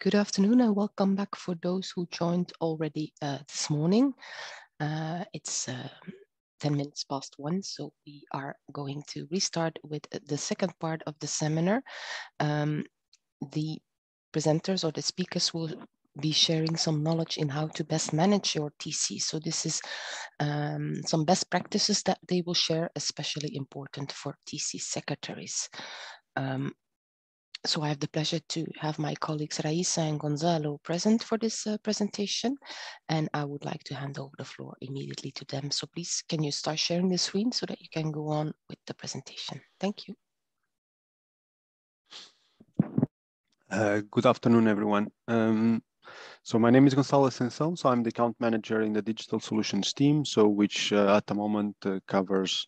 Good afternoon and welcome back for those who joined already uh, this morning. Uh, it's uh, 10 minutes past one, so we are going to restart with the second part of the seminar. Um, the presenters or the speakers will be sharing some knowledge in how to best manage your TC. So this is um, some best practices that they will share, especially important for TC secretaries. Um, so I have the pleasure to have my colleagues Raisa and Gonzalo present for this uh, presentation, and I would like to hand over the floor immediately to them. So please, can you start sharing the screen so that you can go on with the presentation? Thank you. Uh, good afternoon, everyone. Um, so my name is Gonzalo Ascensão. So I'm the account manager in the digital solutions team. So which uh, at the moment uh, covers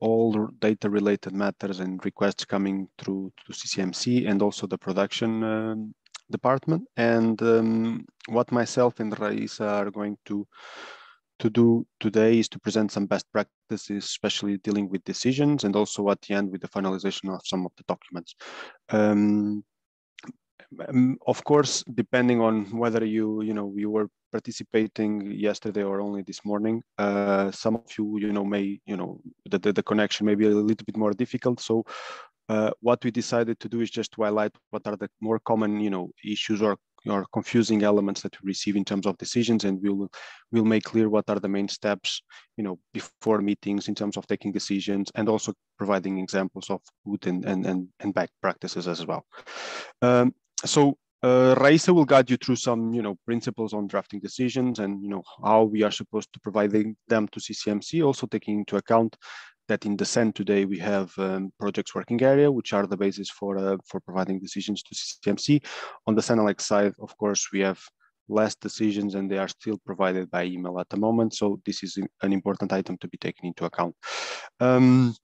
all data related matters and requests coming through to CCMC and also the production um, department. And um, what myself and Raisa are going to to do today is to present some best practices, especially dealing with decisions and also at the end with the finalization of some of the documents. Um, um, of course, depending on whether you, you know, you were participating yesterday or only this morning, uh, some of you, you know, may, you know, the, the, the connection may be a little bit more difficult. So uh, what we decided to do is just to highlight what are the more common, you know, issues or or confusing elements that we receive in terms of decisions and we'll we'll make clear what are the main steps you know before meetings in terms of taking decisions and also providing examples of good and and and, and bad practices as well um, so uh, Raisa will guide you through some, you know, principles on drafting decisions and, you know, how we are supposed to provide them to CCMC, also taking into account that in the CEN today we have um, projects working area, which are the basis for uh, for providing decisions to CCMC. On the CENELEC side, of course, we have less decisions and they are still provided by email at the moment. So this is an important item to be taken into account. Um,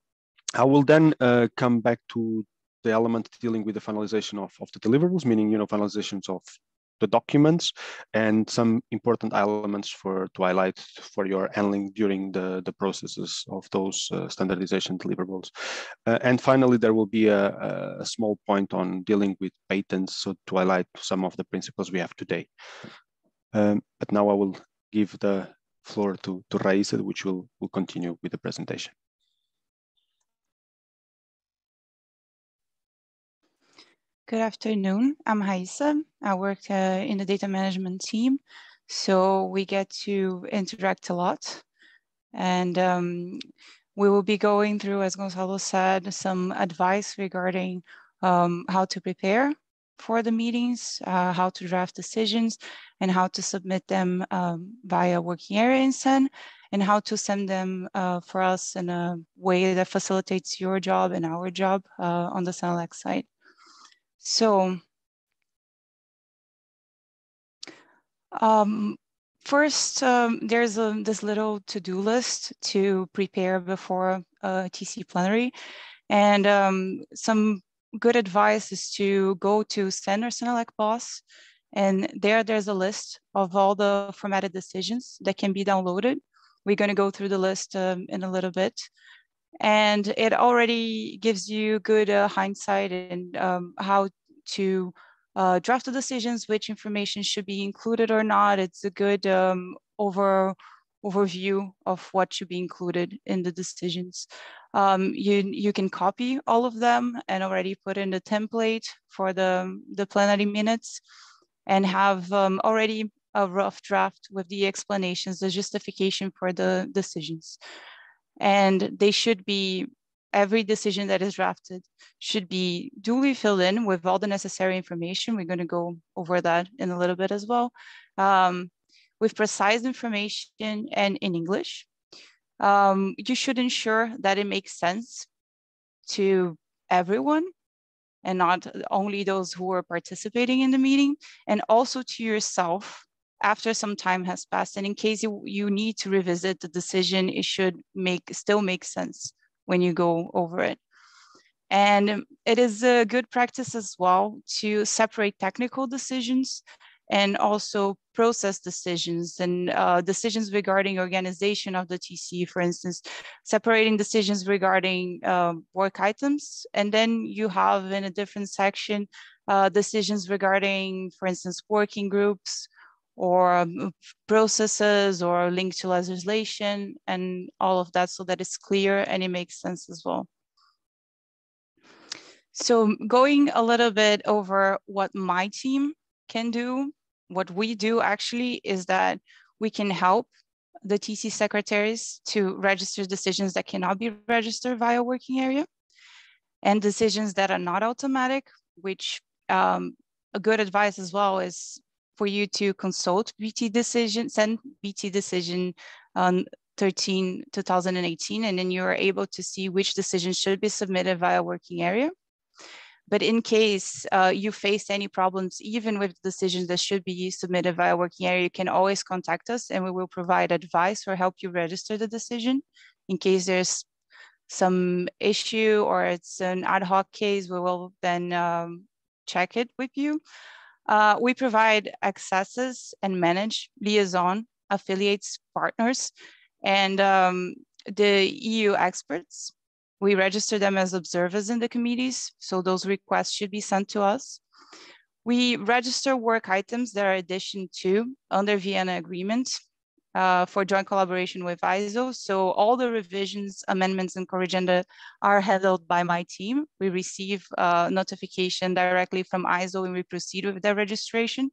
I will then uh, come back to the element dealing with the finalization of, of the deliverables, meaning, you know, finalizations of the documents and some important elements for to highlight for your handling during the, the processes of those uh, standardization deliverables. Uh, and finally, there will be a, a, small point on dealing with patents, so to highlight some of the principles we have today. Um, but now I will give the floor to, to Raisa, which will, will continue with the presentation. Good afternoon. I'm Raisa. I work uh, in the data management team. So we get to interact a lot. And um, we will be going through, as Gonzalo said, some advice regarding um, how to prepare for the meetings, uh, how to draft decisions, and how to submit them um, via working area in CEN, and how to send them uh, for us in a way that facilitates your job and our job uh, on the CENELEC side. So um, first, um, there's a, this little to-do list to prepare before a TC plenary. And um, some good advice is to go to CEN or CENELEC BOSS. And there, there's a list of all the formatted decisions that can be downloaded. We're going to go through the list um, in a little bit and it already gives you good uh, hindsight and um, how to uh, draft the decisions, which information should be included or not. It's a good um, over overview of what should be included in the decisions. Um, you, you can copy all of them and already put in the template for the, the plenary minutes and have um, already a rough draft with the explanations, the justification for the decisions and they should be every decision that is drafted should be duly filled in with all the necessary information. We're going to go over that in a little bit as well, um, with precise information and in English. Um, you should ensure that it makes sense to everyone and not only those who are participating in the meeting, and also to yourself after some time has passed. And in case you, you need to revisit the decision, it should make still make sense when you go over it. And it is a good practice as well to separate technical decisions and also process decisions and uh, decisions regarding organization of the TC, for instance, separating decisions regarding um, work items. And then you have in a different section, uh, decisions regarding, for instance, working groups or um, processes or linked to legislation and all of that so that it's clear and it makes sense as well. So going a little bit over what my team can do, what we do actually is that we can help the TC secretaries to register decisions that cannot be registered via working area and decisions that are not automatic, which um, a good advice as well is for you to consult BT decision, send BT decision on 13, 2018, and then you are able to see which decisions should be submitted via working area. But in case uh, you face any problems, even with decisions that should be submitted via working area, you can always contact us and we will provide advice or help you register the decision. In case there's some issue or it's an ad hoc case, we will then um, check it with you. Uh, we provide accesses and manage liaison affiliates partners and um, the EU experts we register them as observers in the committees, so those requests should be sent to us. We register work items that are addition to under Vienna agreement uh, for joint collaboration with ISO. So all the revisions, amendments, and corrigenda are handled by my team. We receive uh, notification directly from ISO and we proceed with their registration,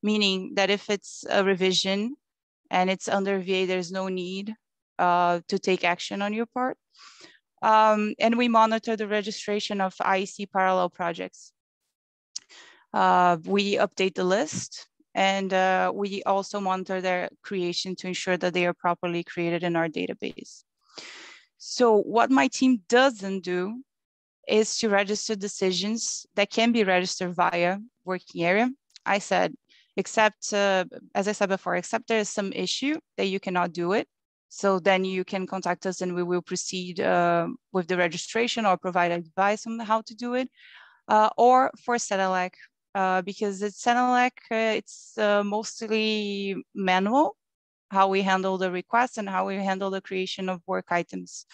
meaning that if it's a revision and it's under VA, there's no need uh, to take action on your part. Um, and we monitor the registration of IEC parallel projects. Uh, we update the list and uh, we also monitor their creation to ensure that they are properly created in our database. So what my team doesn't do is to register decisions that can be registered via working area. I said, except, uh, as I said before, except there is some issue that you cannot do it, so then you can contact us and we will proceed uh, with the registration or provide advice on how to do it. Uh, or for CENELEC, uh, because at CENELEC, uh, it's uh, mostly manual, how we handle the requests and how we handle the creation of work items.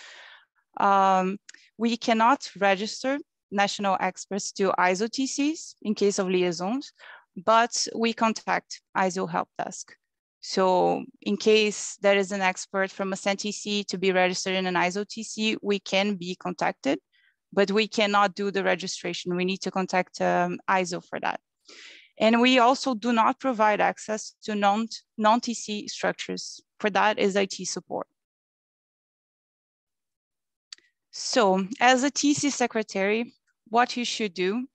Um, we cannot register national experts to ISO TCs in case of liaisons, but we contact ISO help desk. So in case there is an expert from a CEN-TC to be registered in an ISO TC, we can be contacted, but we cannot do the registration. We need to contact um, ISO for that. And we also do not provide access to non, non-TC structures. For that is IT support. So as a TC secretary, what you should do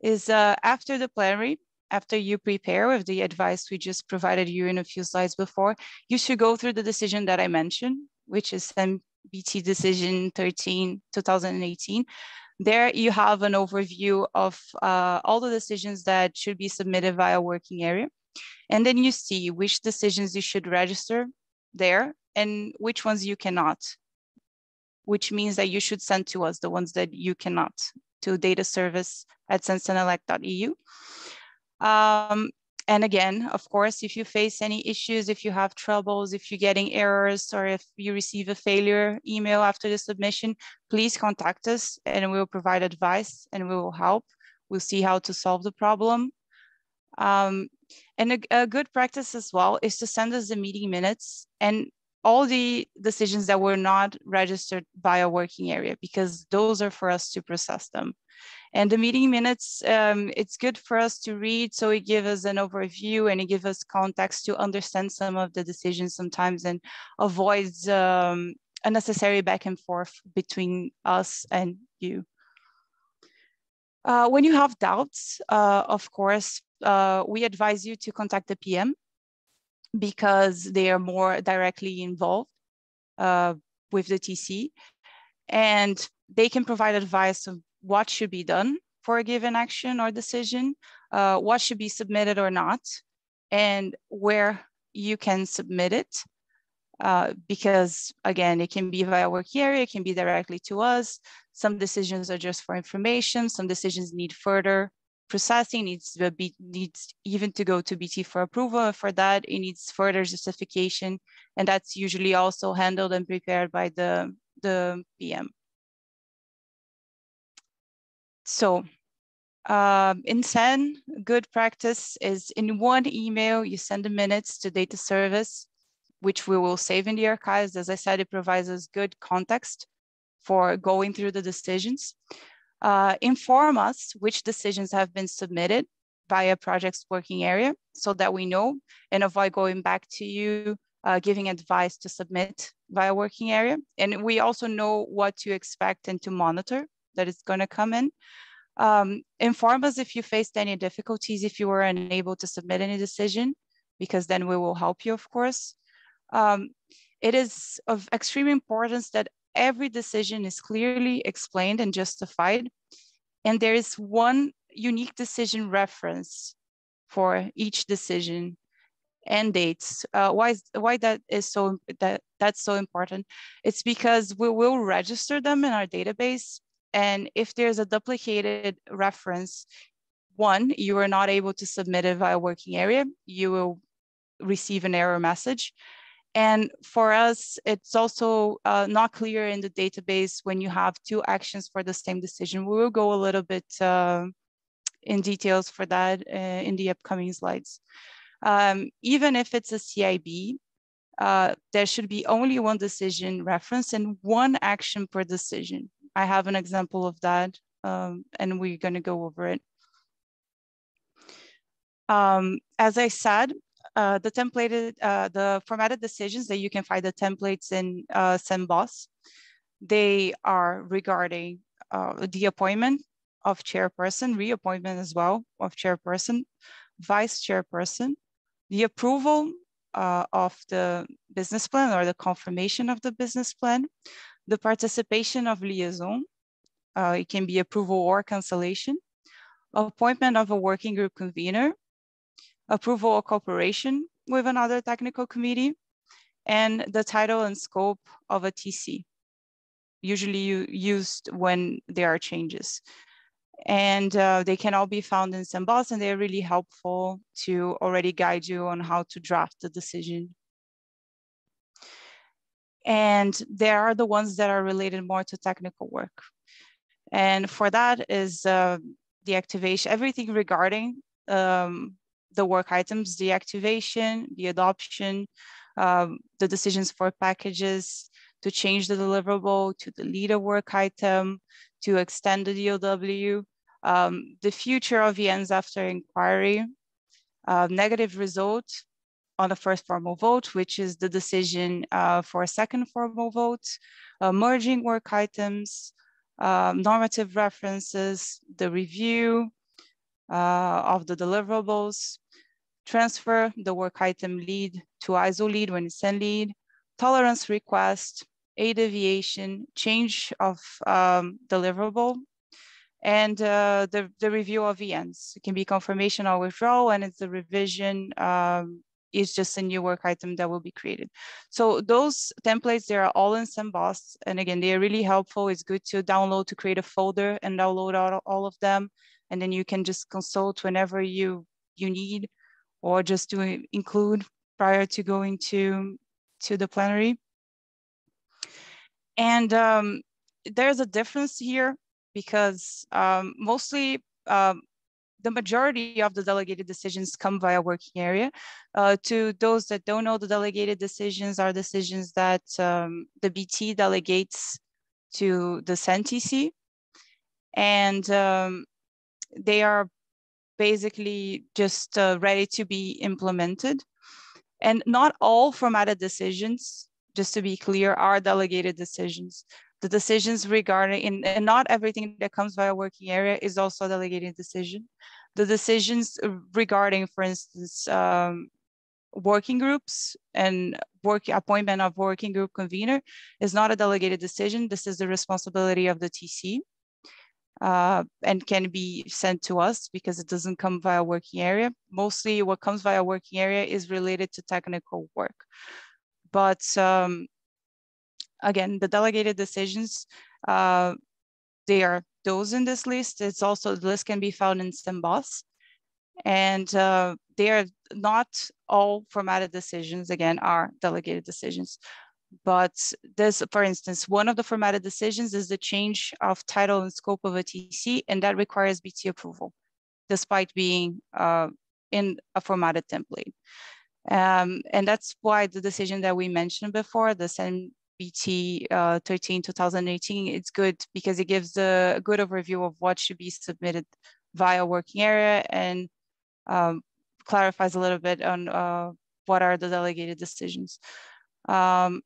is uh, after the plenary, after you prepare with the advice we just provided you in a few slides before, you should go through the decision that I mentioned, which is CEN-BT decision 13, 2018. There you have an overview of uh, all the decisions that should be submitted via working area. And then you see which decisions you should register there and which ones you cannot, which means that you should send to us the ones that you cannot to data service at cencenelec.eu. Um, and again, of course, if you face any issues, if you have troubles, if you're getting errors, or if you receive a failure email after the submission, please contact us and we will provide advice and we will help. We'll see how to solve the problem. Um, and a, a good practice as well is to send us the meeting minutes and all the decisions that were not registered by a working area because those are for us to process them. And the meeting minutes, um, it's good for us to read. So it gives us an overview and it gives us context to understand some of the decisions sometimes and avoids um, unnecessary back and forth between us and you. Uh, when you have doubts, uh, of course, uh, we advise you to contact the PM because they are more directly involved uh, with the TC and they can provide advice what should be done for a given action or decision, uh, what should be submitted or not, and where you can submit it. Uh, because again, it can be via work area, it can be directly to us. Some decisions are just for information, some decisions need further processing, needs to be, needs even to go to BT for approval. For that, it needs further justification, and that's usually also handled and prepared by the, the PM. So um, in CEN, good practice is in one email, you send the minutes to data service, which we will save in the archives. As I said, it provides us good context for going through the decisions. Uh, inform us which decisions have been submitted via project's working area so that we know and avoid going back to you uh, giving advice to submit via working area. And we also know what to expect and to monitor that is going to come in. Um, inform us if you faced any difficulties, if you were unable to submit any decision, because then we will help you, of course. Um, it is of extreme importance that every decision is clearly explained and justified. And there is one unique decision reference for each decision and dates. Uh, why, why that is so that that's so important? It's because we will register them in our database. And if there's a duplicated reference, one, you are not able to submit it via working area, you will receive an error message. And for us, it's also uh, not clear in the database when you have two actions for the same decision. We will go a little bit uh, in details for that uh, in the upcoming slides. Um, even if it's a CIB, uh, there should be only one decision reference and one action per decision. I have an example of that, um, and we're gonna go over it. Um, as I said, uh, the templated, uh, the formatted decisions that you can find the templates in uh, they are regarding uh, the appointment of chairperson, reappointment as well of chairperson, vice chairperson, the approval uh, of the business plan or the confirmation of the business plan, the participation of liaison, uh, it can be approval or cancellation, appointment of a working group convener, approval or cooperation with another technical committee, and the title and scope of a TC, usually used when there are changes. And uh, they can all be found in CEN BOSS and they're really helpful to already guide you on how to draft the decision. And there are the ones that are related more to technical work. And for that is uh, the activation, everything regarding um, the work items, the activation, the adoption, um, the decisions for packages, to change the deliverable, to delete a work item, to extend the DOW, um, the future of VNs after inquiry, uh, negative result on the first formal vote, which is the decision uh, for a second formal vote, uh, merging work items, um, normative references, the review, uh, of the deliverables, transfer the work item lead to ISO lead when it's in lead, tolerance request, a deviation, change of um, deliverable, and uh, the, the review of VNs. It can be confirmation or withdrawal, and it's the revision um, is just a new work item that will be created. So those templates, they are all in CEN BOSS. And again, they are really helpful. It's good to download to create a folder and download all, all of them and then you can just consult whenever you you need or just to include prior to going to to the plenary and um, there's a difference here because um, mostly um, the majority of the delegated decisions come via working area. Uh, to those that don't know, the delegated decisions are decisions that um, the BT delegates to the CEN-TC. And um, they are basically just uh, ready to be implemented. And not all formatted decisions, just to be clear, are delegated decisions. The decisions regarding, and not everything that comes via working area is also a delegated decision. The decisions regarding, for instance, um, working groups and work appointment of working group convener is not a delegated decision. This is the responsibility of the TC uh, and can be sent to us because it doesn't come via working area. Mostly what comes via working area is related to technical work. But um, again, the delegated decisions, uh, they are those in this list. It's also, the list can be found in CEN BOSS. And uh, they are not all formatted decisions, again, are delegated decisions. But this, for instance, one of the formatted decisions is the change of title and scope of a TC, and that requires BT approval, despite being uh, in a formatted template. Um, and that's why the decision that we mentioned before, the CEN-BT uh, 13 2018, it's good because it gives a good overview of what should be submitted via working area and um, clarifies a little bit on uh, what are the delegated decisions. Um,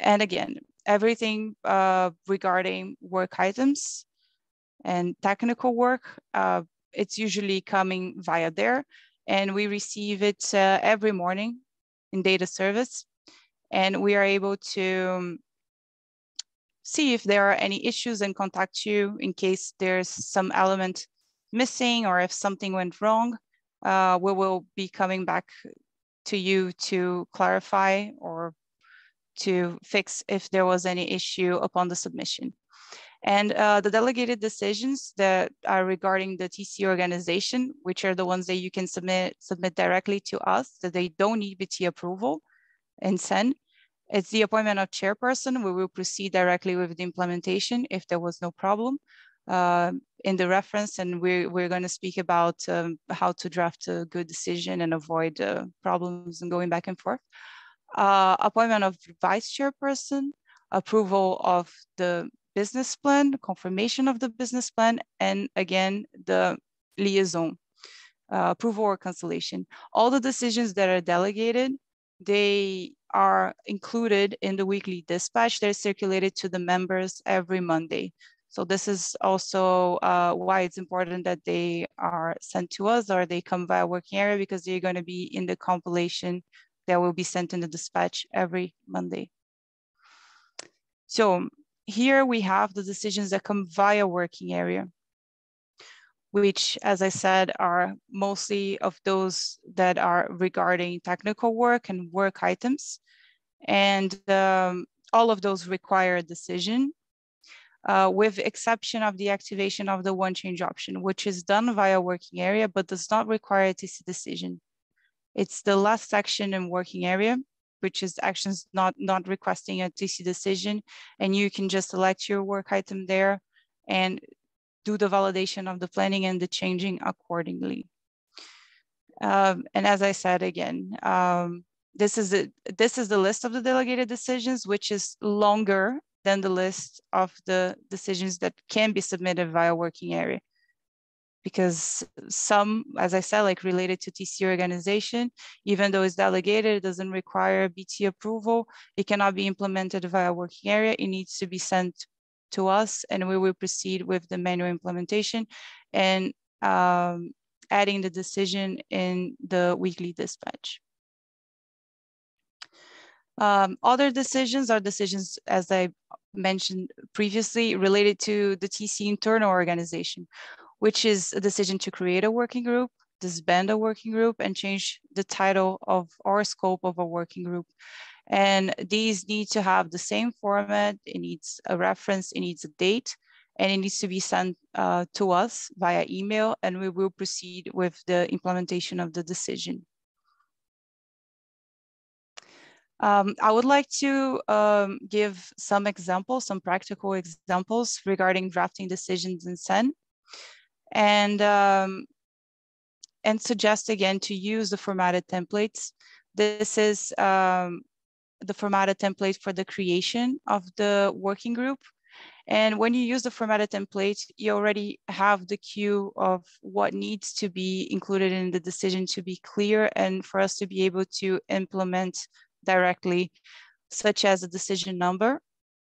and again, everything uh, regarding work items and technical work, uh, it's usually coming via there. And we receive it uh, every morning in data service. And we are able to see if there are any issues and contact you in case there's some element missing or if something went wrong. Uh, we will be coming back to you to clarify or to fix if there was any issue upon the submission. And uh, the delegated decisions that are regarding the TC organization, which are the ones that you can submit, submit directly to us, that they don't need BT approval and send. It's the appointment of chairperson. We will proceed directly with the implementation if there was no problem uh, in the reference. And we're, we're going to speak about um, how to draft a good decision and avoid uh, problems and going back and forth uh, appointment of vice chairperson, approval of the business plan, confirmation of the business plan, and again, the liaison, uh, approval or cancellation. All the decisions that are delegated, they are included in the weekly dispatch. They're circulated to the members every Monday. So this is also uh, why it's important that they are sent to us or they come via working area because they're going to be in the compilation that will be sent in the dispatch every Monday. So here we have the decisions that come via working area, which, as I said, are mostly of those that are regarding technical work and work items. And um, all of those require a decision uh, with exception of the activation of the one change option, which is done via working area, but does not require a TC decision. It's the last section in working area, which is actions not, not requesting a TC decision. And you can just select your work item there and do the validation of the planning and the changing accordingly. Um, and as I said again, um, this is a, this is the list of the delegated decisions, which is longer than the list of the decisions that can be submitted via working area because some, as I said, like related to TC organization, even though it's delegated, it doesn't require BT approval. It cannot be implemented via working area. It needs to be sent to us and we will proceed with the manual implementation and um, adding the decision in the weekly dispatch. Um, other decisions are decisions, as I mentioned previously, related to the TC internal organization which is a decision to create a working group, disband a working group, and change the title of or scope of a working group. And these need to have the same format. It needs a reference, it needs a date, and it needs to be sent uh, to us via email, and we will proceed with the implementation of the decision. Um, I would like to um, give some examples, some practical examples regarding drafting decisions in CEN and um, and suggest again to use the formatted templates. This is um, the formatted template for the creation of the working group. And when you use the formatted template, you already have the queue of what needs to be included in the decision to be clear and for us to be able to implement directly, such as a decision number,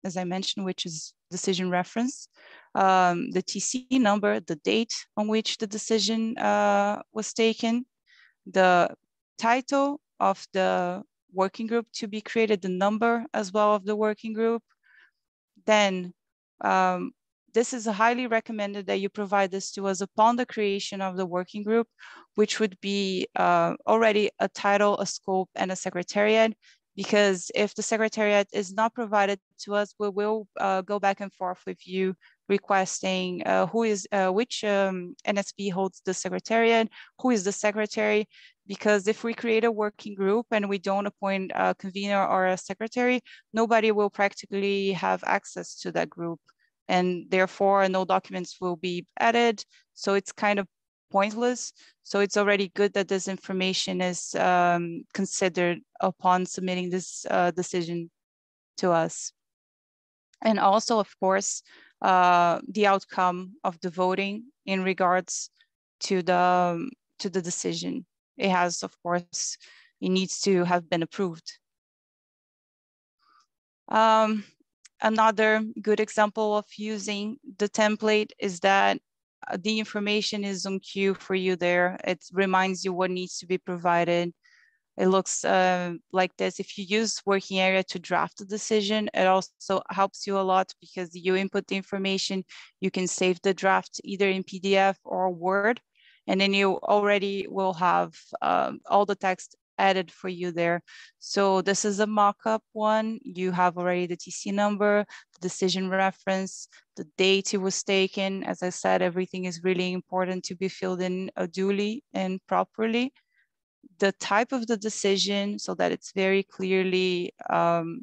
as I mentioned, which is decision reference, um, the TC number, the date on which the decision uh, was taken, the title of the working group to be created, the number as well of the working group. Then um, this is highly recommended that you provide this to us upon the creation of the working group, which would be uh, already a title, a scope, and a secretariat because if the secretariat is not provided to us, we will uh, go back and forth with you requesting uh, who is, uh, which um, NSB holds the secretariat, who is the secretary, because if we create a working group and we don't appoint a convener or a secretary, nobody will practically have access to that group. And therefore no documents will be added. So it's kind of pointless. So it's already good that this information is um, considered upon submitting this uh, decision to us. And also, of course, uh, the outcome of the voting in regards to the, to the decision. It has, of course, it needs to have been approved. Um, another good example of using the template is that uh, the information is on queue for you there. It reminds you what needs to be provided. It looks uh, like this. If you use working area to draft the decision, it also helps you a lot because you input the information, you can save the draft either in PDF or Word, and then you already will have um, all the text added for you there. So this is a mock-up one. You have already the TC number, the decision reference, the date it was taken. As I said, everything is really important to be filled in uh, duly and properly. The type of the decision so that it's very clearly, um,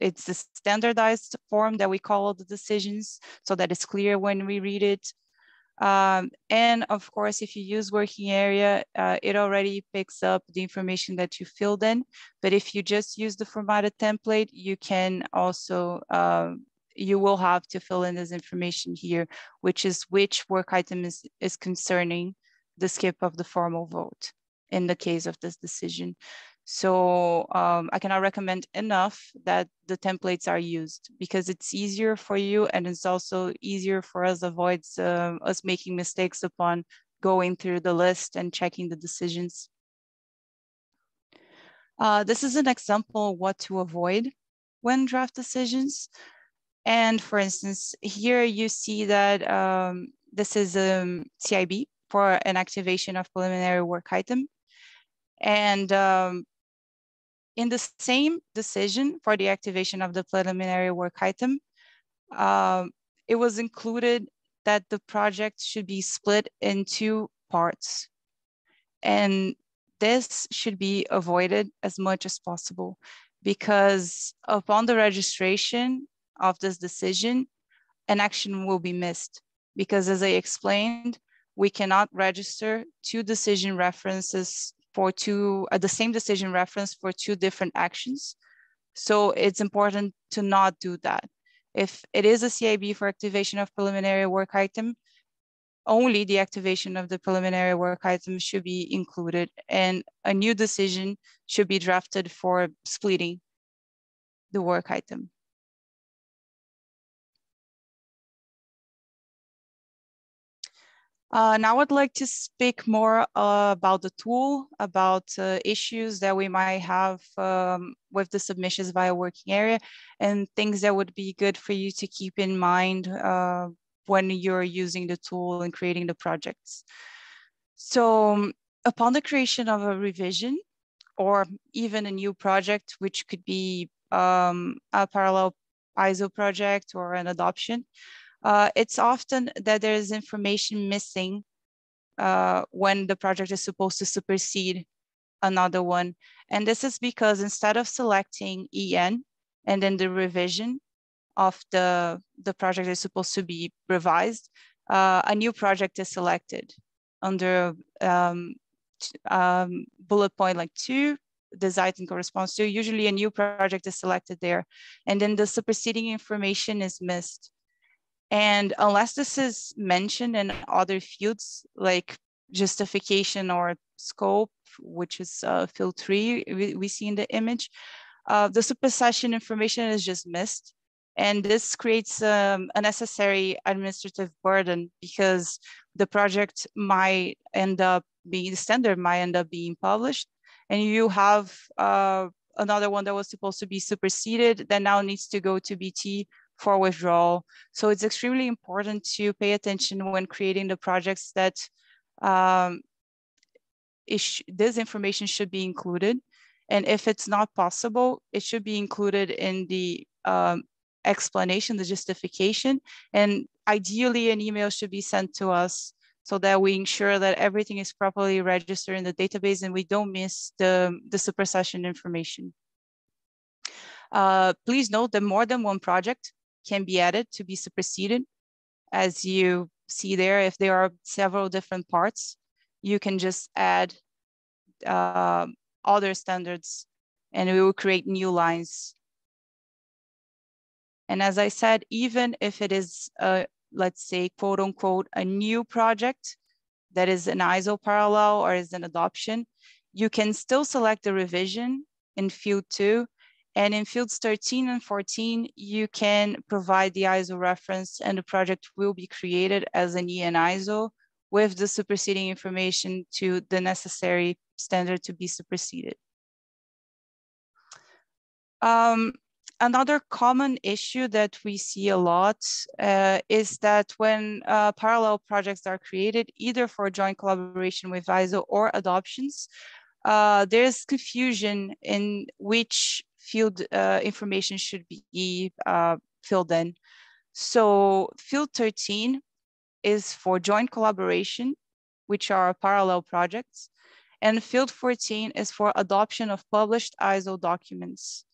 it's the standardized form that we call the decisions so that it's clear when we read it. Um, and of course, if you use working area, uh, it already picks up the information that you filled in. But if you just use the formatted template, you can also, uh, you will have to fill in this information here, which is which work item is, is concerning the skip of the formal vote in the case of this decision. So um, I cannot recommend enough that the templates are used because it's easier for you and it's also easier for us avoids uh, us making mistakes upon going through the list and checking the decisions. Uh, this is an example what to avoid when draft decisions. And for instance, here you see that um, this is a um, CIB for an activation of preliminary work item. And um, in the same decision for the activation of the preliminary work item, um, it was included that the project should be split in two parts. And this should be avoided as much as possible because upon the registration of this decision, an action will be missed. Because as I explained, we cannot register two decision references for two, uh, the same decision reference for two different actions. So it's important to not do that. If it is a CIB for activation of preliminary work item, only the activation of the preliminary work item should be included and a new decision should be drafted for splitting the work item. Uh, now I'd like to speak more uh, about the tool, about uh, issues that we might have um, with the submissions via working area and things that would be good for you to keep in mind uh, when you're using the tool and creating the projects. So um, upon the creation of a revision or even a new project, which could be um, a parallel ISO project or an adoption, uh, it's often that there is information missing uh, when the project is supposed to supersede another one. And this is because instead of selecting EN and then the revision of the, the project is supposed to be revised, uh, a new project is selected under um, um, bullet point like two, this item corresponds to, usually a new project is selected there. And then the superseding information is missed. And unless this is mentioned in other fields like justification or scope, which is uh, field three, we, we, see in the image, uh, the supersession information is just missed. And this creates um, a necessary administrative burden because the project might end up being, the standard might end up being published and you have uh, another one that was supposed to be superseded that now needs to go to BT for withdrawal. So it's extremely important to pay attention when creating the projects that um, this information should be included. And if it's not possible, it should be included in the um, explanation, the justification. And ideally an email should be sent to us so that we ensure that everything is properly registered in the database and we don't miss the, the supersession information. Uh, please note that more than one project can be added to be superseded. As you see there, if there are several different parts, you can just add uh, other standards and we will create new lines. And as I said, even if it is, a, let's say, quote unquote, a new project that is an ISO parallel or is an adoption, you can still select the revision in field two. And in fields 13 and 14, you can provide the ISO reference and the project will be created as an EN ISO with the superseding information to the necessary standard to be superseded. Um, another common issue that we see a lot uh, is that when uh, parallel projects are created, either for joint collaboration with ISO or adoptions, uh, there's confusion in which field uh, information should be uh, filled in. So field 13 is for joint collaboration, which are parallel projects. And field 14 is for adoption of published ISO documents.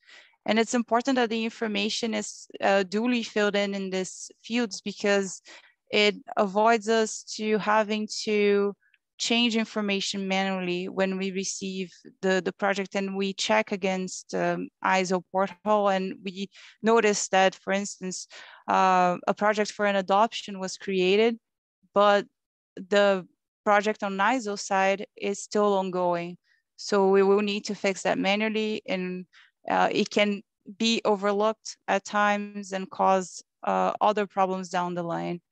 And it's important that the information is uh, duly filled in in these fields because it avoids us to having to change information manually when we receive the, the project and we check against um, ISO portal and we notice that, for instance, uh, a project for an adoption was created, but the project on ISO side is still ongoing. So we will need to fix that manually and uh, it can be overlooked at times and cause uh, other problems down the line.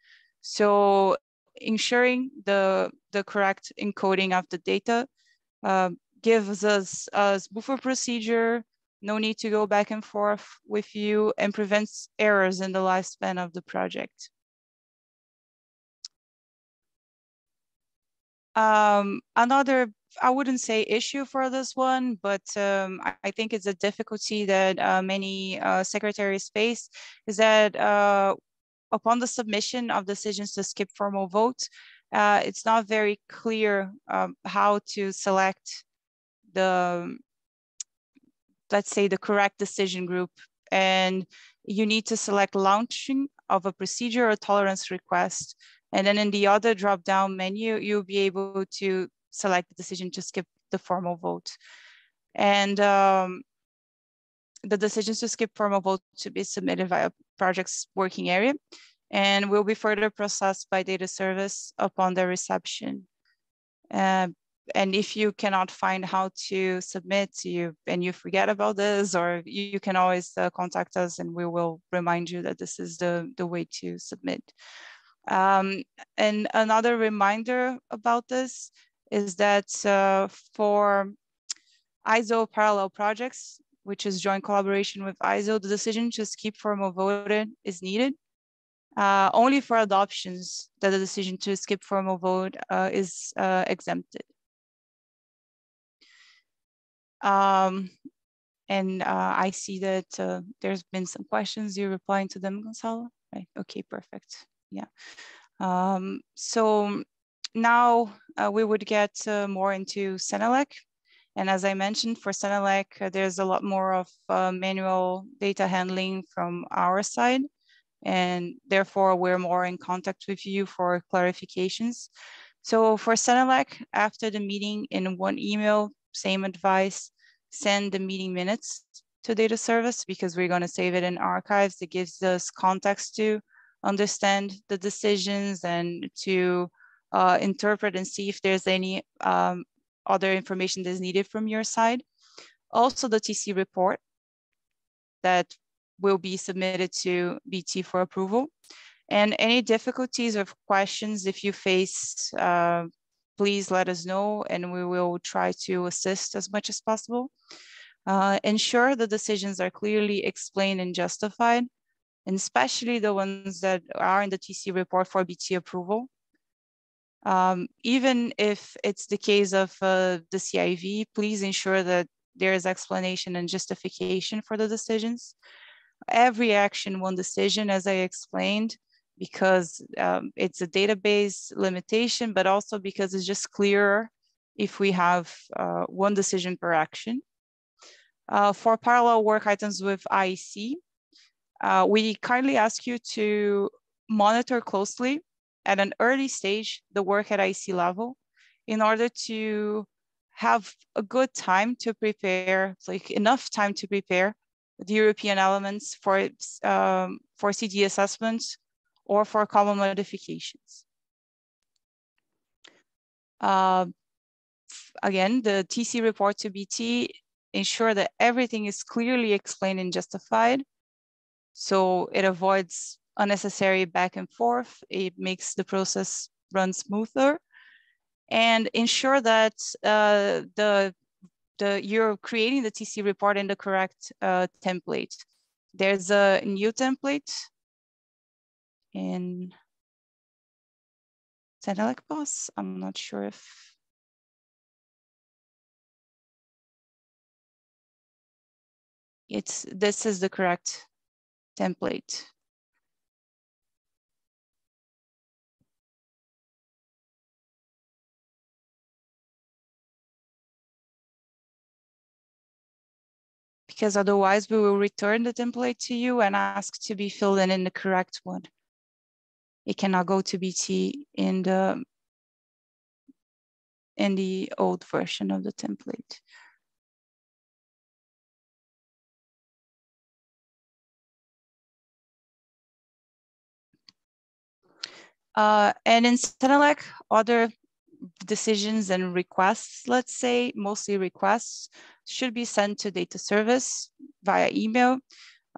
So ensuring the, the correct encoding of the data uh, gives us a buffer procedure, no need to go back and forth with you and prevents errors in the lifespan of the project. Um, another I wouldn't say issue for this one, but um, I, I, think it's a difficulty that uh, many uh, secretaries face is that uh, upon the submission of decisions to skip formal vote, uh, it's not very clear um, how to select the, let's say the correct decision group. And you need to select launching of a procedure or tolerance request. And then in the other drop-down menu, you'll be able to select the decision to skip the formal vote. And um, the decisions to skip formal vote to be submitted via project's working area and will be further processed by data service upon their reception. Uh, and if you cannot find how to submit you and you forget about this or you, you can always uh, contact us and we will remind you that this is the, the way to submit. Um, and another reminder about this is that uh, for ISO parallel projects, which is joint collaboration with ISO, the decision to skip formal voting is needed. Uh, only for adoptions that the decision to skip formal vote uh, is uh, exempted. Um, and uh, I see that uh, there's been some questions. You're replying to them, Gonzalo? Right, okay, perfect, yeah. Um, so now uh, we would get more into CENELEC. And as I mentioned, for CENELEC, there's a lot more of manual data handling from our side. And therefore, we're more in contact with you for clarifications. So for CENELEC, after the meeting in one email, same advice, send the meeting minutes to data service because we're going to save it in archives. It gives us context to understand the decisions and to uh, interpret and see if there's any um, other information that's needed from your side. Also the TC report that will be submitted to BT for approval. And any difficulties or questions if you face, uh, please let us know and we will try to assist as much as possible. Uh, ensure the decisions are clearly explained and justified, and especially the ones that are in the TC report for BT approval. Um, even if it's the case of uh, the CIB, please ensure that there is explanation and justification for the decisions. Every action, one decision, as I explained, because um, it's a database limitation, but also because it's just clearer if we have uh, one decision per action. Uh, for parallel work items with IEC, uh, we kindly ask you to monitor closely at an early stage the work at IEC level in order to have a good time to prepare, like enough time to prepare the European elements for, um, for CD assessments or for common modifications. Uh, again, the TC report to BT ensure that everything is clearly explained and justified. So it avoids unnecessary back and forth. It makes the process run smoother and ensure that uh, the, the you're creating the TC report in the correct uh, template. There's a new template in CENELEC BOSS. I'm not sure if it's this is the correct template. Because otherwise we will return the template to you and ask to be filled in in the correct one. It cannot go to BT in the in the old version of the template. Uh, and in CENELEC, other decisions and requests, let's say, mostly requests, should be sent to data service via email.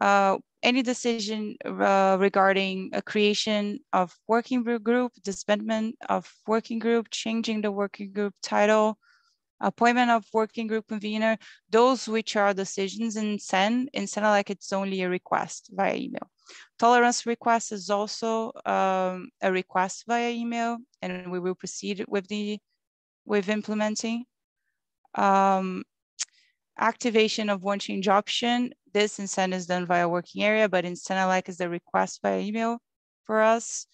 Uh, any decision uh, regarding a creation of working group, disbandment of working group, changing the working group title, appointment of working group convener, those which are decisions in CEN, in CENELEC it's only a request via email. Tolerance request is also um, a request via email, and we will proceed with the with implementing. Um, activation of one change option. This in CEN is done via working area, but in CENELEC is the request via email for us.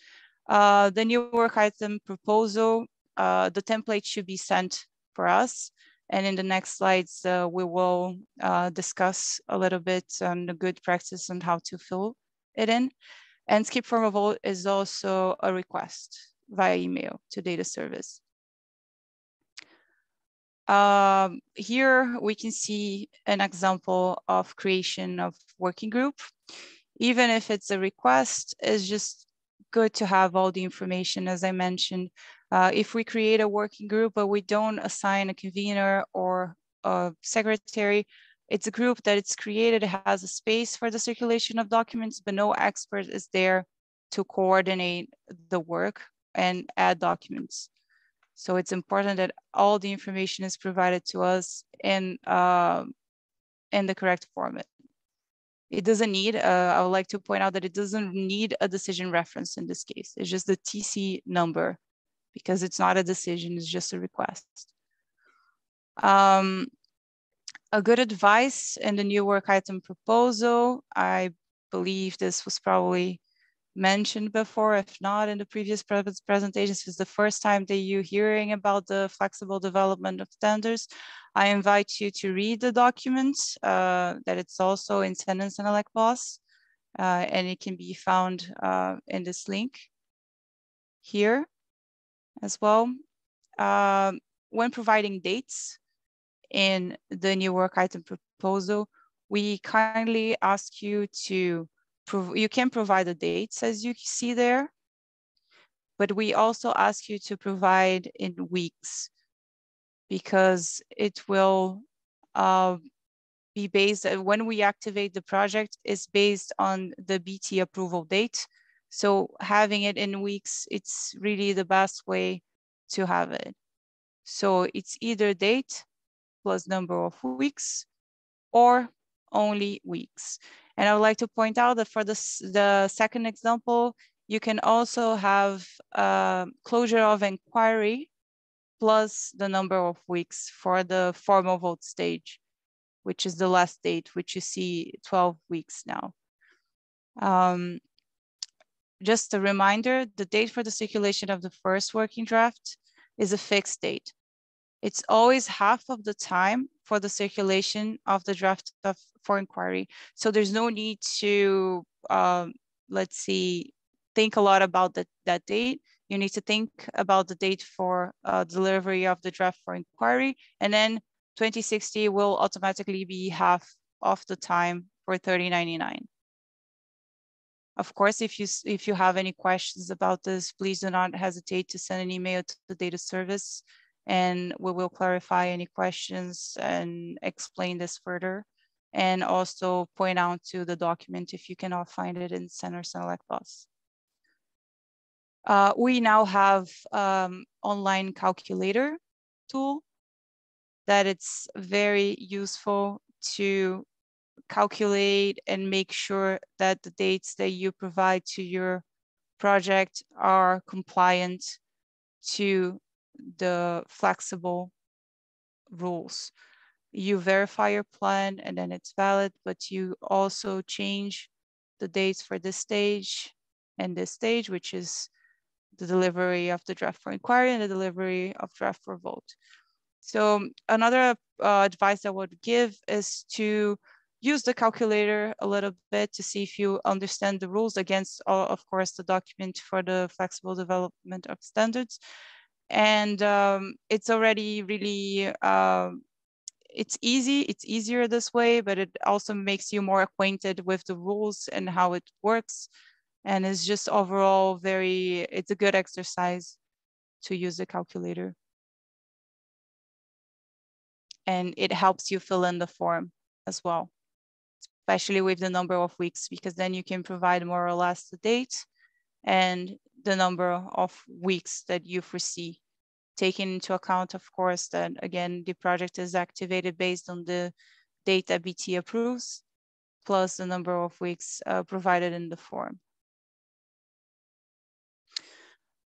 Uh, the new work item proposal, uh, the template should be sent for us. And in the next slides, uh, we will uh, discuss a little bit on the good practice and how to fill it in. And skip form of vote is also a request via email to data service. Um, here we can see an example of creation of working group. Even if it's a request, it's just good to have all the information, as I mentioned. Uh, if we create a working group, but we don't assign a convener or a secretary, it's a group that it's created, it has a space for the circulation of documents, but no expert is there to coordinate the work and add documents. So it's important that all the information is provided to us in, uh, in the correct format. It doesn't need, uh, I would like to point out that it doesn't need a decision reference in this case. It's just the TC number because it's not a decision, it's just a request. Um, a good advice in the new work item proposal. I believe this was probably mentioned before, if not in the previous presentations, this is the first time that you're hearing about the flexible development of standards. I invite you to read the document uh, that it's also in CEN-CENELEC BOSS, uh, and it can be found uh, in this link here as well. Um, when providing dates, in the new work item proposal, we kindly ask you to, you can provide the dates as you see there, but we also ask you to provide in weeks because it will uh, be based, uh, when we activate the project is based on the BT approval date. So having it in weeks, it's really the best way to have it. So it's either date plus number of weeks or only weeks. And I would like to point out that for this, the second example, you can also have uh, closure of inquiry plus the number of weeks for the formal vote stage, which is the last date, which you see 12 weeks now. Um, just a reminder, the date for the circulation of the first working draft is a fixed date. It's always half of the time for the circulation of the draft of, for inquiry. So there's no need to, um, let's see, think a lot about the, that date. You need to think about the date for uh, delivery of the draft for inquiry, and then 2060 will automatically be half of the time for 3099. Of course, if you if you have any questions about this, please do not hesitate to send an email to the data service and we will clarify any questions and explain this further and also point out to the document if you cannot find it in Center Senelec Bus. Uh, we now have um, online calculator tool that it's very useful to calculate and make sure that the dates that you provide to your project are compliant to the flexible rules. You verify your plan and then it's valid, but you also change the dates for this stage and this stage, which is the delivery of the draft for inquiry and the delivery of draft for vote. So another uh, advice I would give is to use the calculator a little bit to see if you understand the rules against, uh, of course, the document for the flexible development of standards. And um, it's already really, uh, it's easy, it's easier this way, but it also makes you more acquainted with the rules and how it works. And it's just overall very, it's a good exercise to use the calculator. And it helps you fill in the form as well especially with the number of weeks, because then you can provide more or less the date and the number of weeks that you foresee, taking into account, of course, that again, the project is activated based on the date that BT approves, plus the number of weeks uh, provided in the form.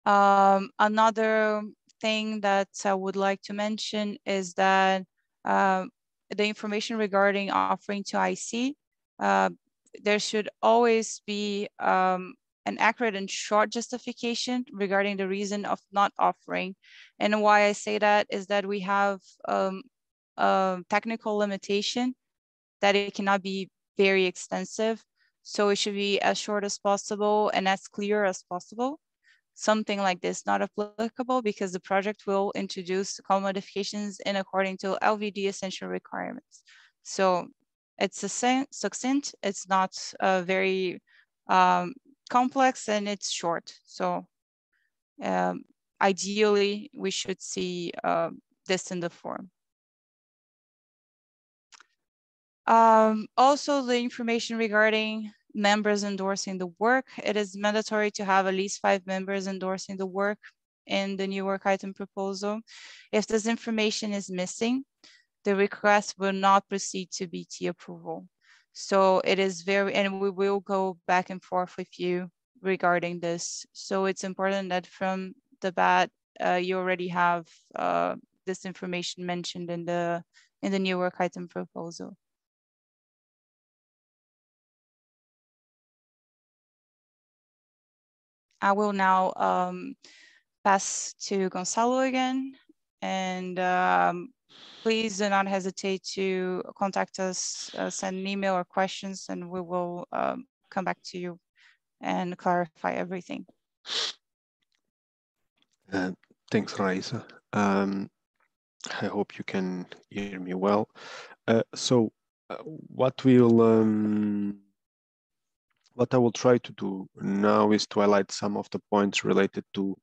Um, another thing that I would like to mention is that uh, the information regarding offering to IC uh, there should always be um, an accurate and short justification regarding the reason of not offering. And why I say that is that we have um, a technical limitation that it cannot be very extensive. So it should be as short as possible and as clear as possible. Something like this not applicable because the project will introduce call modifications in according to LVD essential requirements. So it's succinct, it's not uh, very um, complex, and it's short. So um, ideally, we should see uh, this in the form. Um, also, the information regarding members endorsing the work. It is mandatory to have at least five members endorsing the work in the new work item proposal. If this information is missing, the request will not proceed to BT approval. So it is very, and we will go back and forth with you regarding this. So it's important that from the bat, uh, you already have uh, this information mentioned in the in the new work item proposal. I will now um, pass to Gonzalo again and um, please do not hesitate to contact us, uh, send an email or questions, and we will um, come back to you and clarify everything. Uh, thanks, Raisa. Um, I hope you can hear me well. Uh, so uh, what will um, what I will try to do now is to highlight some of the points related to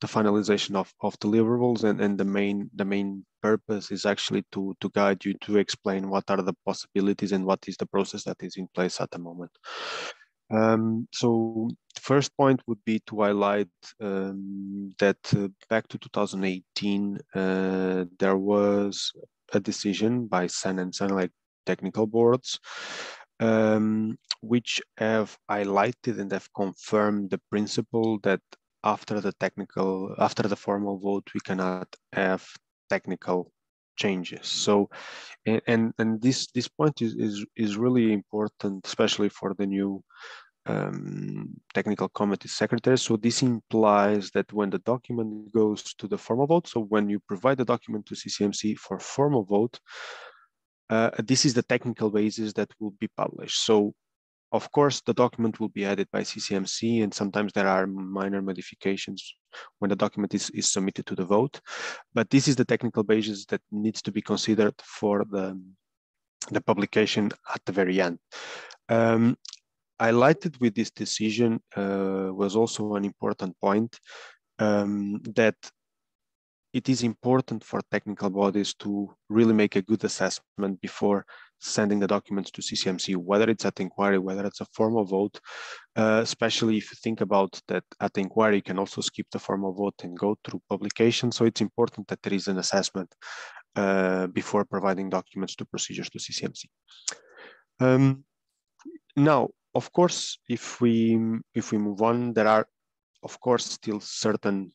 the finalization of, of deliverables and, and the main the main purpose is actually to, to guide you to explain what are the possibilities and what is the process that is in place at the moment. Um, so the first point would be to highlight um, that uh, back to 2018, uh, there was a decision by CEN and CENELEC technical boards um, which have highlighted and have confirmed the principle that after the technical, after the formal vote, we cannot have technical changes. So, and and this this point is is is really important, especially for the new um, technical committee secretary. So this implies that when the document goes to the formal vote, so when you provide the document to CCMC for formal vote, uh, this is the technical basis that will be published. So of course, the document will be added by CCMC and sometimes there are minor modifications when the document is, is submitted to the vote. But this is the technical basis that needs to be considered for the, the publication at the very end. Um, highlighted with this decision uh, was also an important point um, that it is important for technical bodies to really make a good assessment before sending the documents to CCMC, whether it's at inquiry, whether it's a formal vote, uh, especially if you think about that at inquiry, you can also skip the formal vote and go through publication. So it's important that there is an assessment uh, before providing documents to procedures to CCMC. Um, now, of course, if we if we move on, there are, of course, still certain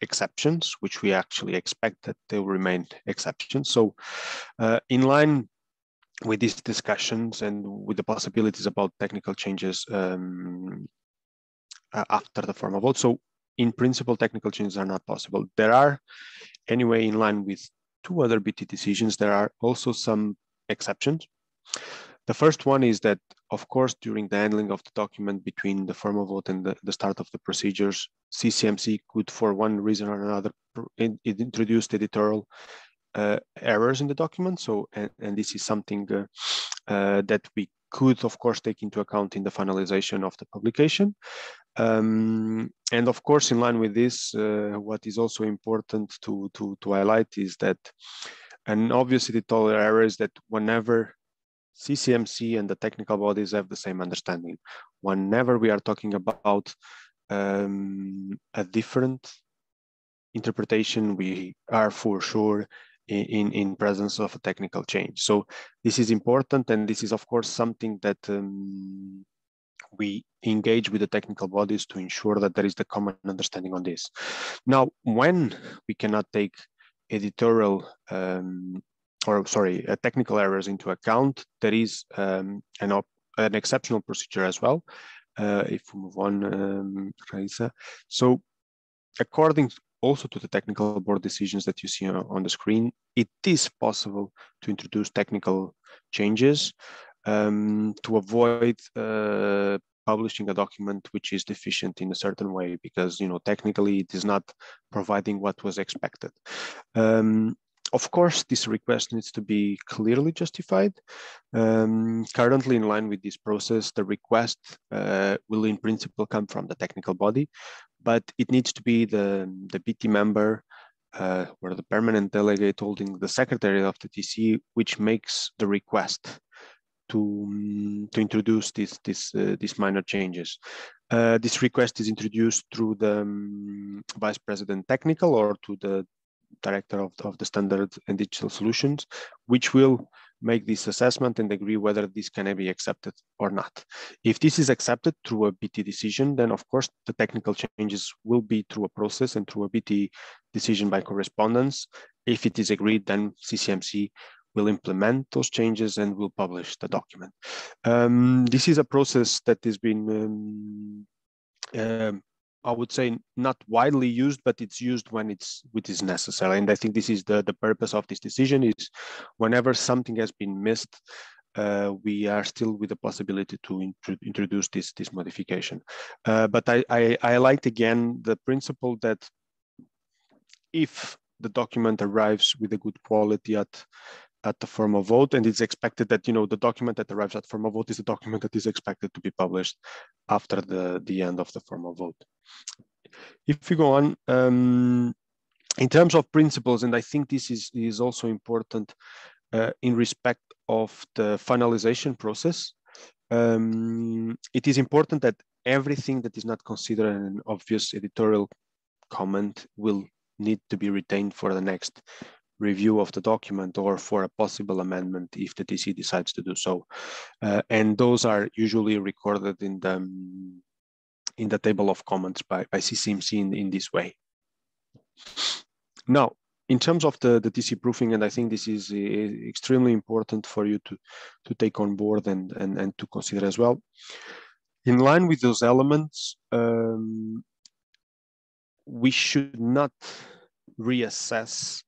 exceptions, which we actually expect that they will remain exceptions. So, uh, in line with these discussions and with the possibilities about technical changes um, after the formal vote. So, in principle, technical changes are not possible. There are, anyway, in line with two other BT decisions, there are also some exceptions. The first one is that, of course, during the handling of the document between the formal vote and the, the start of the procedures, CCMC could, for one reason or another, it, it introduced editorial uh, errors in the document. So, and, and this is something uh, uh, that we could, of course, take into account in the finalization of the publication. Um, and of course, in line with this, uh, what is also important to, to, to highlight is that an obvious editorial error is that whenever CCMC and the technical bodies have the same understanding. Whenever we are talking about um, a different interpretation, we are for sure in, in presence of a technical change. So this is important, and this is of course something that um, we engage with the technical bodies to ensure that there is the common understanding on this. Now, when we cannot take editorial um, or sorry, uh, technical errors into account, there is um, an, an exceptional procedure as well. Uh, if we move on, um, Raisa. So according also to the technical board decisions that you see on the screen, it is possible to introduce technical changes um, to avoid uh, publishing a document which is deficient in a certain way because you know technically it is not providing what was expected. Um, of course, this request needs to be clearly justified. Um, currently, in line with this process, the request uh, will in principle come from the technical body, but it needs to be the, the BT member uh, or the permanent delegate holding the secretary of the TC, which makes the request to, um, to introduce these, this, uh, these minor changes. Uh, this request is introduced through the um, vice president technical or to the director of, of the standard and digital solutions, which will make this assessment and agree whether this can be accepted or not. If this is accepted through a BT decision, then of course the technical changes will be through a process and through a BT decision by correspondence. If it is agreed, then CCMC will implement those changes and will publish the document. Um, this is a process that has been um, um, I would say not widely used, but it's used when it's it is necessary. And I think this is the, the purpose of this decision is whenever something has been missed, uh, we are still with the possibility to int introduce this, this modification. Uh, but I, I, I highlight again the principle that if the document arrives with a good quality at at the formal vote and it's expected that you know the document that arrives at formal vote is a document that is expected to be published after the the end of the formal vote. If we go on um, in terms of principles and i think this is is also important uh, in respect of the finalization process um, it is important that everything that is not considered an obvious editorial comment will need to be retained for the next review of the document or for a possible amendment if the TC decides to do so. Uh, and those are usually recorded in the, in the table of comments by, by CCMC in, in this way. Now, in terms of the, the TC proofing, and I think this is extremely important for you to, to take on board and, and, and to consider as well. in line with those elements, um, we should not reassess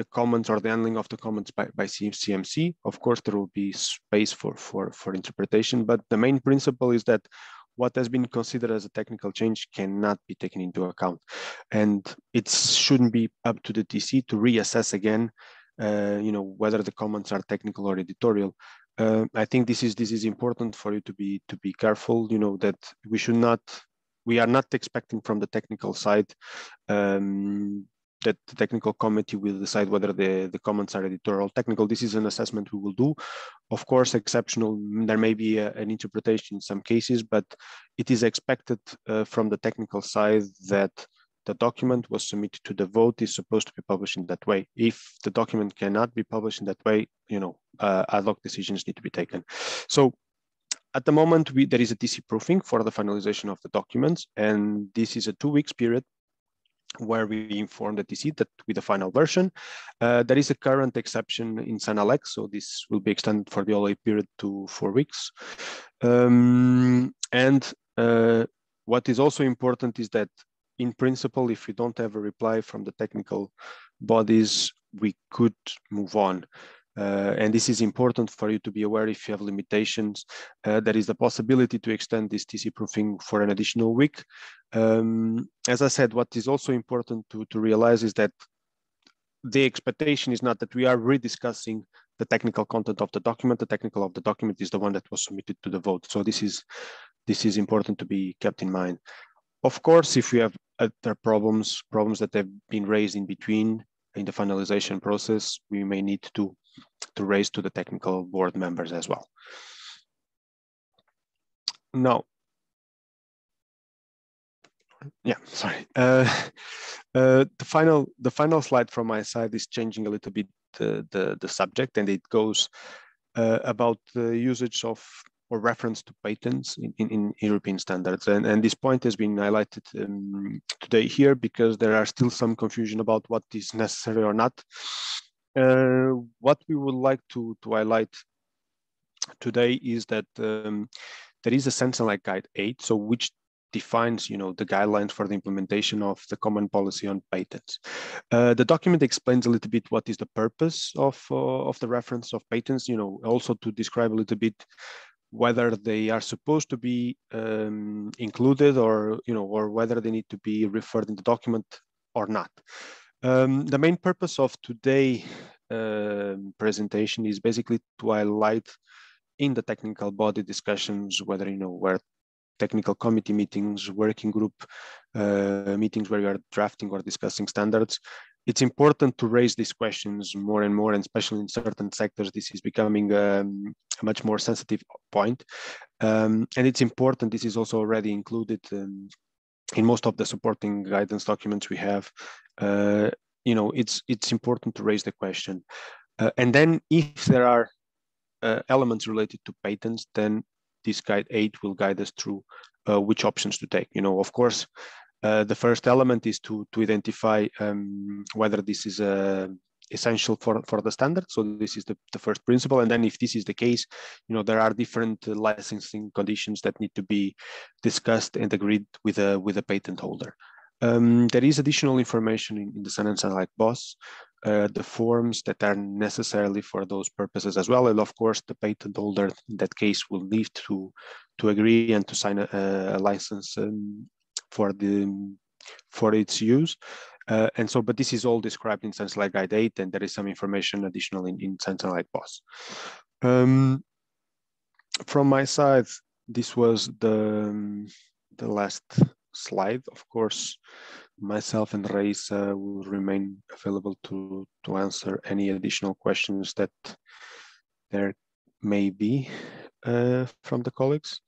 the comments or the handling of the comments by, by CMC. Of course, there will be space for, for, for interpretation, but the main principle is that what has been considered as a technical change cannot be taken into account. And it shouldn't be up to the TC to reassess again, uh, you know, whether the comments are technical or editorial. Uh, I think this is this is important for you to be to be careful. You know that we should not, we are not expecting from the technical side um, that the technical committee will decide whether the, the comments are editorial technical. This is an assessment we will do. Of course, exceptional, there may be a, an interpretation in some cases, but it is expected uh, from the technical side that the document was submitted to the vote is supposed to be published in that way. If the document cannot be published in that way, you know, uh, ad hoc decisions need to be taken. So at the moment, we, there is a TC proofing for the finalization of the documents, and this is a two weeks period where we inform the TC that with the final version, uh, there is a current exception in CENELEC, so this will be extended for the OLA period to four weeks. Um, and uh, what is also important is that in principle, if we don't have a reply from the technical bodies, we could move on. Uh, and this is important for you to be aware if you have limitations. Uh, there is the possibility to extend this TC proofing for an additional week. Um, as I said, what is also important to, to realize is that the expectation is not that we are rediscussing the technical content of the document. The technical of the document is the one that was submitted to the vote. So this is this is important to be kept in mind. Of course, if we have other problems, problems that have been raised in between in the finalization process, we may need to to raise to the technical board members as well. Now, yeah, sorry. Uh, uh, the final the final slide from my side is changing a little bit the the, the subject, and it goes uh, about the usage of or reference to patents in, in, in, European standards. And, and this point has been highlighted um, today here because there are still some confusion about what is necessary or not. Uh, what we would like to, to highlight today is that um, there is a CEN-CENELEC Guide 8, so which defines you know the guidelines for the implementation of the common policy on patents. Uh, the document explains a little bit what is the purpose of uh, of the reference of patents you know also to describe a little bit whether they are supposed to be um, included or you know or whether they need to be referred in the document or not um, the main purpose of today uh, presentation is basically to highlight in the technical body discussions, whether you know where technical committee meetings, working group uh, meetings where you are drafting or discussing standards, it's important to raise these questions more and more, and especially in certain sectors, this is becoming um, a much more sensitive point. Um, and it's important, this is also already included um, in most of the supporting guidance documents we have, uh, you know, it's it's important to raise the question. Uh, and then if there are uh, elements related to patents, then this guide eight will guide us through uh, which options to take. You know, of course, uh, the first element is to to identify um, whether this is a essential for, for the standard. So this is the, the first principle. And then if this is the case, you know, there are different licensing conditions that need to be discussed and agreed with a, with a patent holder. Um, there is additional information in, in the CEN-CENELEC BOSS, uh, the forms that are necessarily for those purposes as well. And of course, the patent holder in that case will need to, to agree and to sign a, a license um, for the for its use. Uh, and so, but this is all described in CEN-CENELEC Guide 8, and there is some information additional in, in CEN-CENELEC BOSS. Um, from my side, this was the, um, the last slide. Of course, myself and Raisa will remain available to, to answer any additional questions that there may be uh, from the colleagues.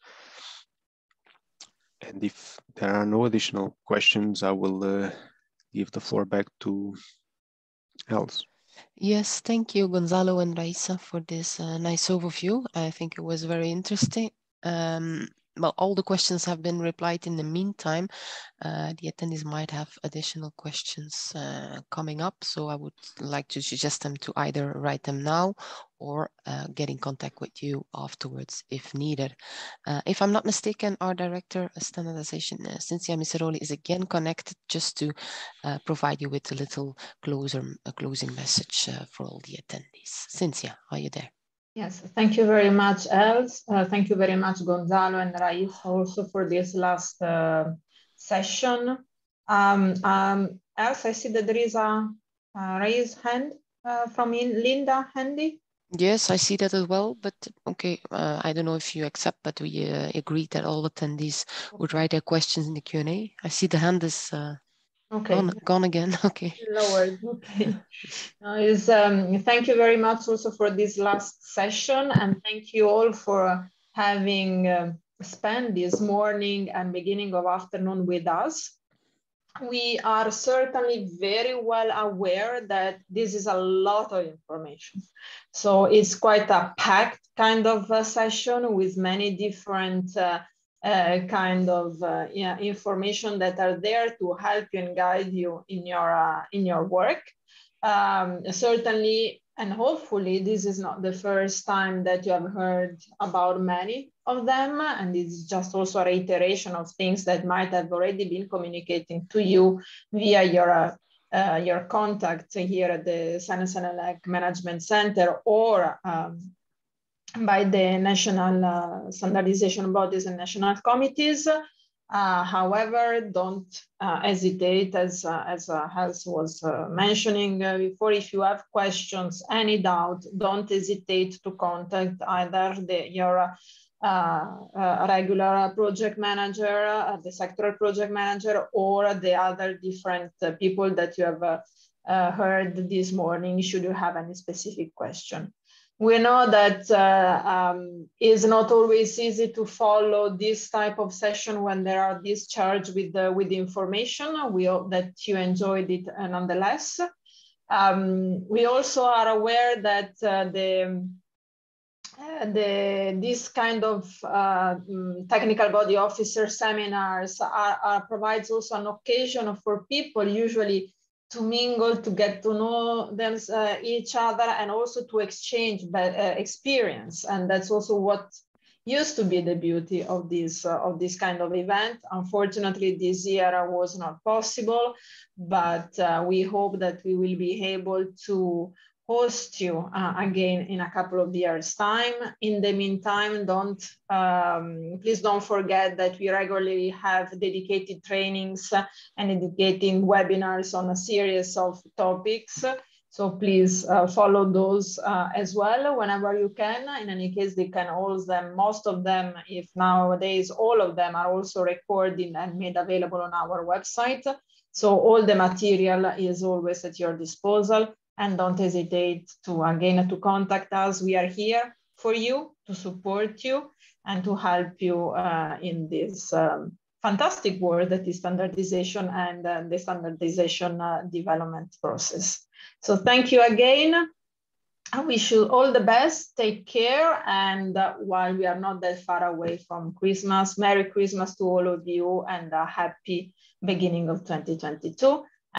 And if there are no additional questions, I will uh, give the floor back to Els. Yes, thank you, Gonzalo and Raisa, for this uh, nice overview. I think it was very interesting. Um, well, all the questions have been replied in the meantime. Uh, the attendees might have additional questions uh, coming up, so I would like to suggest them to either write them now or uh, get in contact with you afterwards if needed. Uh, if I'm not mistaken, our director of standardization, uh, Cinzia Missiroli, is again connected just to uh, provide you with a little closer, a closing message for all the attendees. Cinzia, are you there? Yes, thank you very much, Els. Uh, thank you very much, Gonzalo and Rais, also for this last uh, session. Um, um, Els, I see that there is a, a raised hand uh, from Linda Handy. Yes, I see that as well, but okay, uh, I don't know if you accept, but we uh, agreed that all attendees would write their questions in the Q&A. I see the hand is uh, Okay. Gone, gone again. Okay. Lowered. Okay. Uh, is, um, thank you very much also for this last session, and thank you all for having uh, spent this morning and beginning of afternoon with us. We are certainly very well aware that this is a lot of information. So it's quite a packed kind of session with many different uh, uh, kind of uh, yeah, information that are there to help you and guide you in your uh, in your work. Um, certainly, and hopefully, this is not the first time that you have heard about many of them, and it's just also a reiteration of things that might have already been communicating to you via your uh, your contact here at the CENELEC Management Center or um, by the national uh, standardization bodies and national committees. Uh, however, don't uh, hesitate, as, uh, as uh, Hans was uh, mentioning before, if you have questions, any doubt, don't hesitate to contact either the, your regular project manager, the sectoral project manager, or the other different people that you have heard this morning, should you have any specific question we know that uh, um, it's not always easy to follow this type of session when there are discharged with the, with the information. We hope that you enjoyed it nonetheless. Um, we also are aware that uh, the, uh, the, this kind of uh, mm, technical body officer seminars are, are, provides also an occasion for people usually to mingle, to get to know them, uh, each other, and also to exchange uh, experience. And that's also what used to be the beauty of this uh, of this kind of event. Unfortunately, this year was not possible, but uh, we hope that we will be able to host you uh, again in a couple of years time. In the meantime, don't um, please don't forget that we regularly have dedicated trainings and dedicating webinars on a series of topics. So please uh, follow those uh, as well whenever you can. In any case, they can all them, most of them, if nowadays all of them are also recorded and made available on our website. So all the material is always at your disposal and don't hesitate to again to contact us. We are here for you to support you and to help you uh, in this um, fantastic work that is standardization and uh, the standardization uh, development process. So thank you again. I wish you all the best. Take care. And uh, while we are not that far away from Christmas, Merry Christmas to all of you and a happy beginning of 2022.